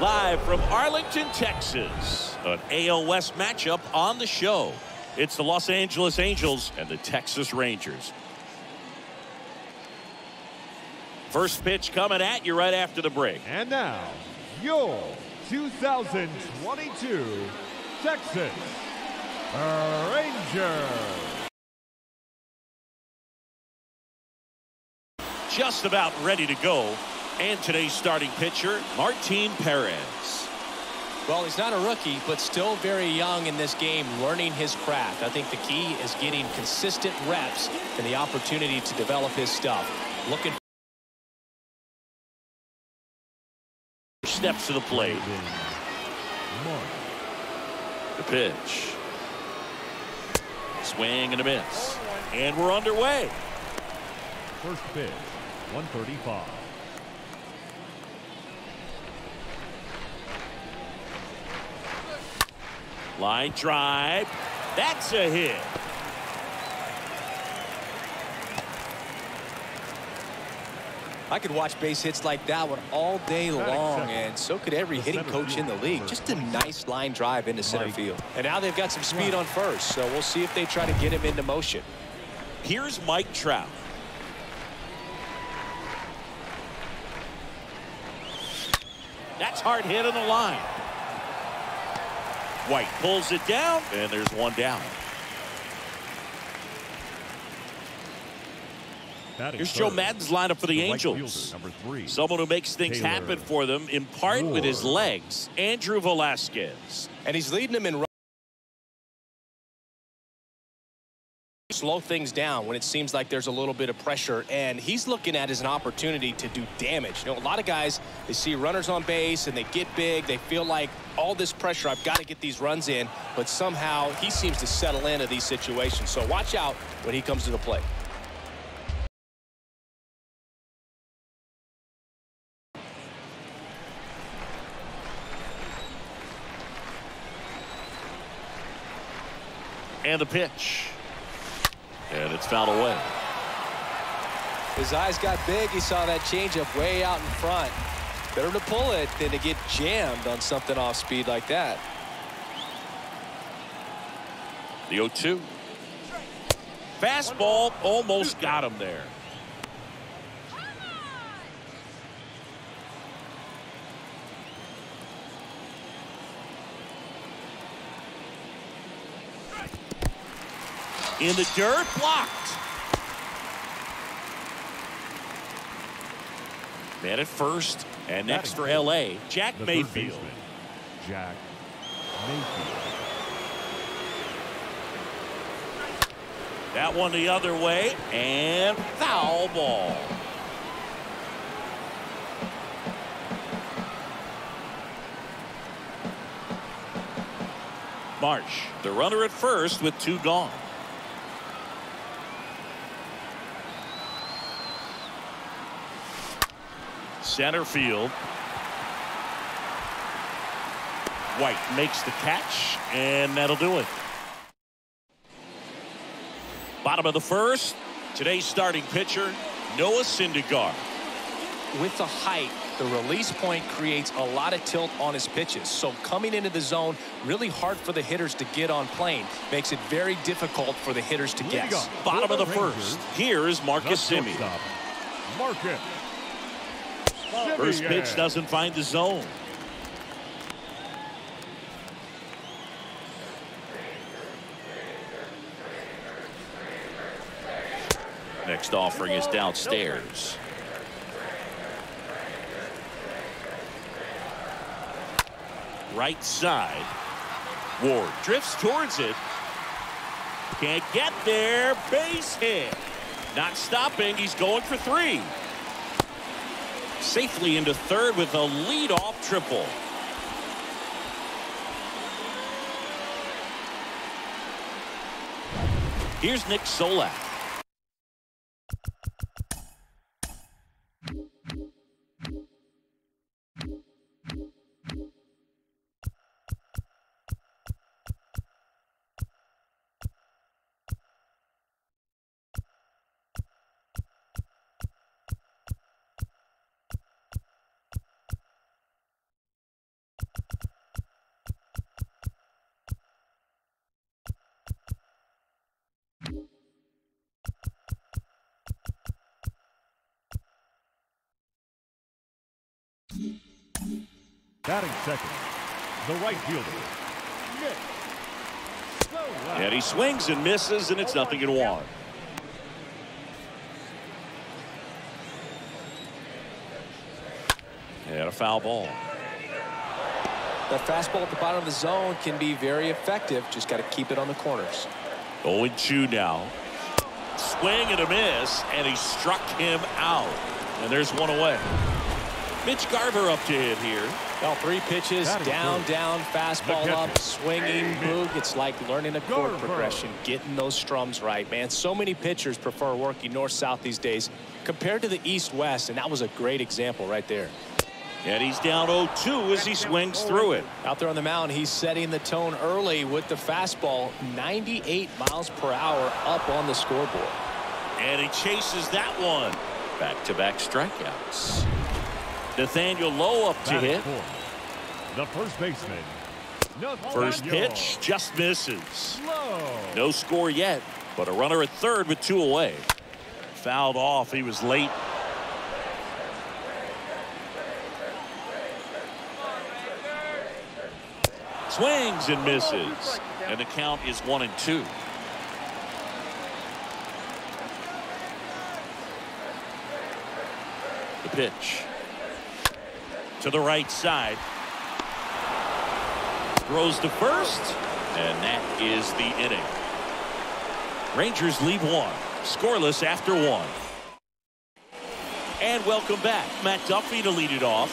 Live from Arlington, Texas, an AL West matchup on the show. It's the Los Angeles Angels and the Texas Rangers. First pitch coming at you right after the break. And now, your 2022 Texas Rangers. Just about ready to go. And today's starting pitcher, Martin Perez. Well, he's not a rookie, but still very young in this game, learning his craft. I think the key is getting consistent reps and the opportunity to develop his stuff. Looking steps to the plate. The pitch. Swing and a miss. And we're underway. First pitch, 135. Line drive. That's a hit. I could watch base hits like that one all day long, and so could every hitting coach in the league. Just a nice line drive into center field. And now they've got some speed on first, so we'll see if they try to get him into motion. Here's Mike Trout. That's hard hit on the line. White pulls it down, and there's one down. Here's Joe Maddon's lineup for the, the Angels. Right three, Someone who makes things Taylor happen for them, in part Ward. with his legs, Andrew Velazquez. And he's leading them in slow things down when it seems like there's a little bit of pressure and he's looking at as an opportunity to do damage you know a lot of guys they see runners on base and they get big they feel like all this pressure I've got to get these runs in but somehow he seems to settle into these situations so watch out when he comes to the plate And the pitch. And it's fouled away. His eyes got big. He saw that changeup way out in front. Better to pull it than to get jammed on something off speed like that. The 0 2. Fastball almost got him there. In the dirt, blocked. Man at first, and next for L.A., Jack the Mayfield. Jack Mayfield. That one the other way, and foul ball. Marsh, the runner at first with two gone. Center field. White makes the catch, and that'll do it. Bottom of the first. Today's starting pitcher, Noah Syndergaard. With the height, the release point creates a lot of tilt on his pitches. So coming into the zone, really hard for the hitters to get on plane. Makes it very difficult for the hitters to Leading guess. Bottom of the first. Here is Marcus Semien. Marcus. First pitch doesn't find the zone. Next offering is downstairs. Right side. Ward drifts towards it. Can't get there. Base hit. Not stopping. He's going for three. Safely into third with a lead-off triple. Here's Nick Solak. Batting second, the right fielder, Nick And he swings and misses, and it's nothing in one. And a foul ball. That fastball at the bottom of the zone can be very effective. Just got to keep it on the corners. 0-2 now. Swing and a miss, and he struck him out. And there's one away. Mitch Garver up to hit here. Well, three pitches, down, third. down, fastball up, swinging, boog. It's like learning a chord progression, getting those strums right, man. So many pitchers prefer working north-south these days compared to the east-west, and that was a great example right there. And he's down 0-2 as he swings through it. Out there on the mound, he's setting the tone early with the fastball, 98 miles per hour up on the scoreboard. And he chases that one. Back-to-back strikeouts. Nathaniel Lowe up to hit. the first baseman, First pitch just misses. No score yet, but a runner at third with two away. Fouled off. He was late. Swings and misses. And the count is one and two. The pitch. To the right side. Throws to first. And that is the inning. Rangers leave one. Scoreless after one. And welcome back. Matt Duffy to lead it off.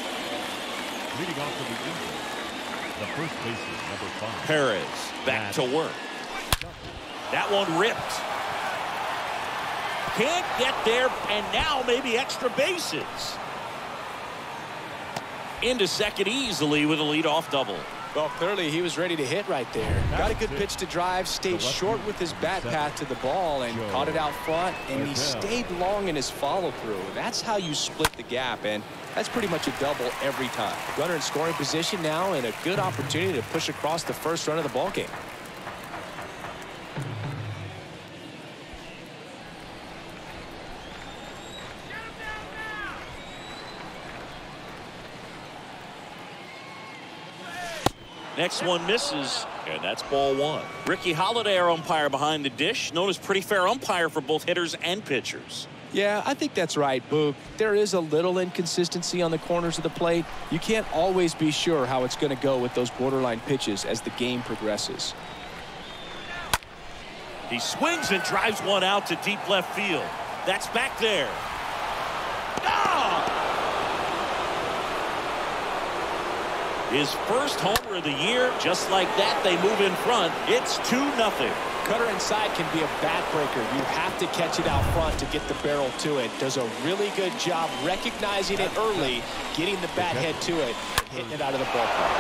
Leading off to the infield, the first baseman, number five. Perez back to work. That one ripped. Can't get there, and now maybe extra bases. Into second easily with a leadoff double. Well, clearly he was ready to hit right there. Got a good pitch to drive, stayed short with his bat path to the ball and caught it out front, and he stayed long in his follow through. That's how you split the gap, and that's pretty much a double every time. Runner in scoring position now, and a good opportunity to push across the first run of the ball game. Next one misses, and that's ball one. Ricky Holiday, our umpire behind the dish, known as pretty fair umpire for both hitters and pitchers. Yeah, I think that's right, Boog. There is a little inconsistency on the corners of the plate. You can't always be sure how it's going to go with those borderline pitches as the game progresses. He swings and drives one out to deep left field. That's back there. His first homer of the year. Just like that, they move in front. It's 2 nothing. Cutter inside can be a backbreaker. You have to catch it out front to get the barrel to it. Does a really good job recognizing it early, getting the bat head to it, hitting it out of the ballpark.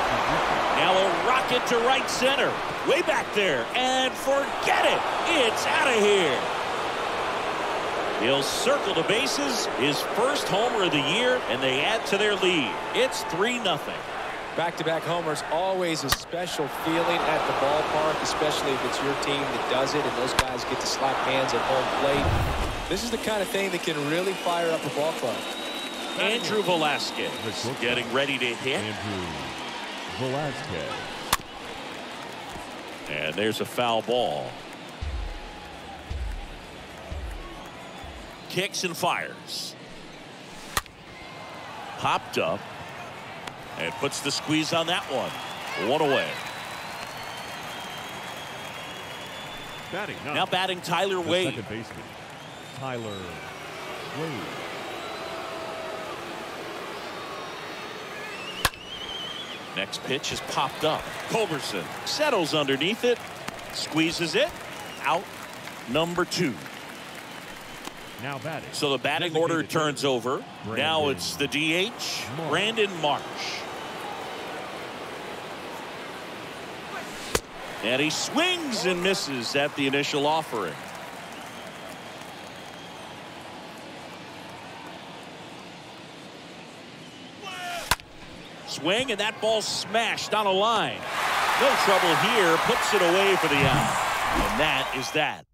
Now a rocket to right center. Way back there. And forget it. It's out of here. He'll circle the bases. His first homer of the year, and they add to their lead. It's 3 nothing. Back-to-back homers, always a special feeling at the ballpark, especially if it's your team that does it and those guys get to slap hands at home plate. This is the kind of thing that can really fire up a ball club. Andrew Velazquez getting ready to hit. Andrew Velazquez. And there's a foul ball. Kicks and fires. Popped up. And puts the squeeze on that one. One away. Batting ninth, Now batting Tyler the Wade. second baseman, Tyler Wade. Next pitch is popped up. Culberson settles underneath it. Squeezes it. Out number two. Now batting. So the batting order turns over. Now it's the DH, Marsh. Brandon Marsh. And he swings and misses at the initial offering. Swing and that ball smashed on a line. No trouble here. Puts it away for the out. And that is that.